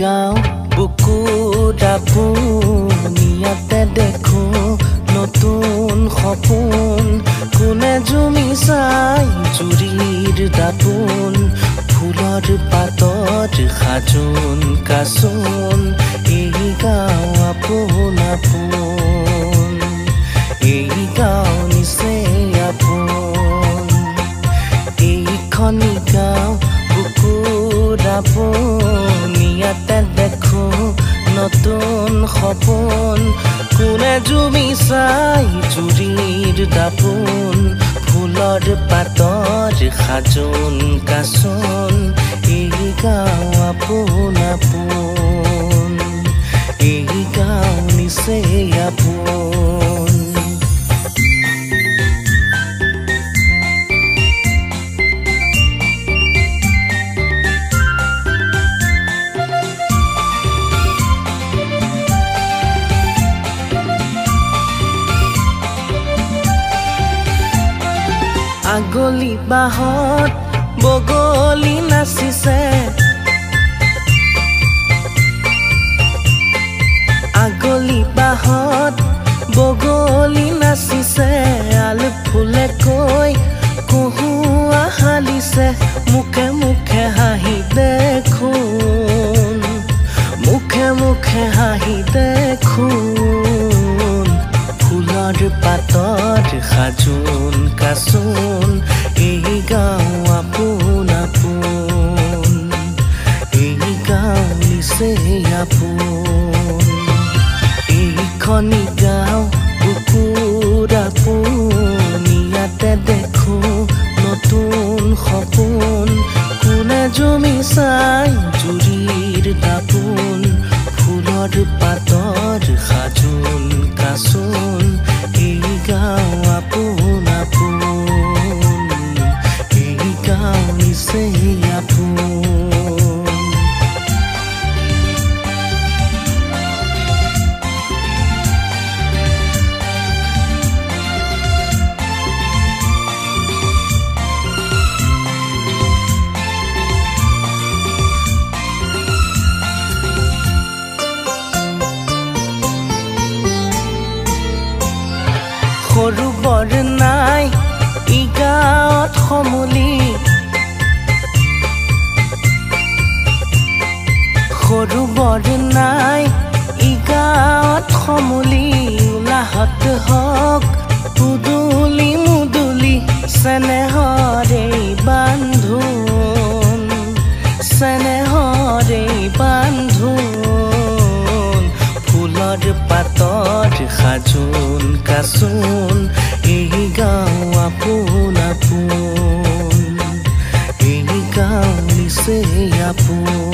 গাঁও বুকুত আপুনিয়াতে দেখো নতুন সপোন কোনে জুমি চাই জুৰিৰ দাপোন ফুলৰ পাতত সাজোন কাচোন সপোন কোনে জুমি চাই জুৰিৰ দাপোন ফুলৰ পাতৰ সাজোন কাচোন এই গাঁও আপোন আপোন এই গাঁও নিচেই আপোন। আগলি বাঁহত বগলী নাচিছে। আগলি বাঁহত বগলী নাচিছে। আল ফুলে কৈ কুহুৱা হালিছে। মুখে মুখে হাঁহি দেখোন। মুখে মুখে হাঁহি দেখোন। পাতত সাজোন কাচোন এই গাঁও আপোন আপোন এই গাঁও নিচেই আপোন এইখনি গাঁও বুকুত আপুনিয়াতে দেখো নতুন সপোন কোনে জমি চাই জুৰিৰ দাপোন ফুলৰ পাতৰ সাজোন কাচোন গাঁৱত সমূলি সৰু বৰ নাই ই গাঁৱত সমূলি উলাহত হওক পুদুলি মুদুলি চেনেহৰে বান্ধোন চেনেহৰে বান্ধোন ফুলৰ পাতত সাজোন কাচোন এই গাঁও আপোন আপোন fool.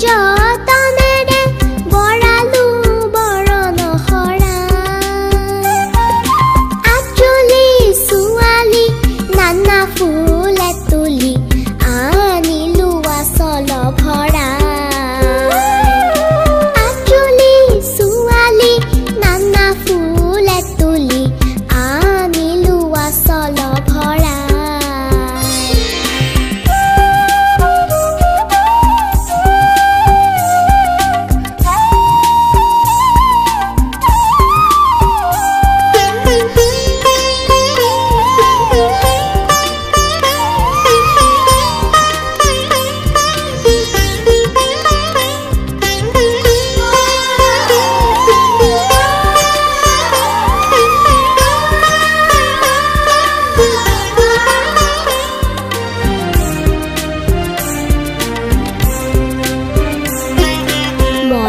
jauh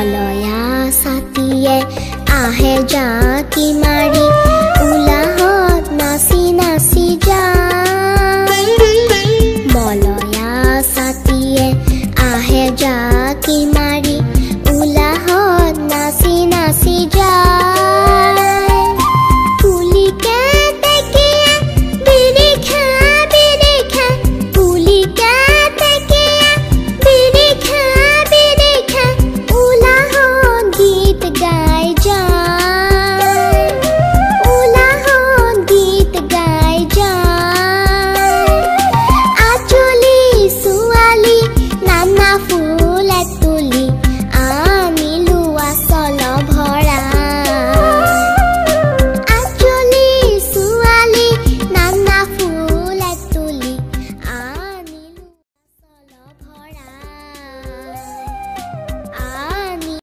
पलया साती है आहे जा की मारी।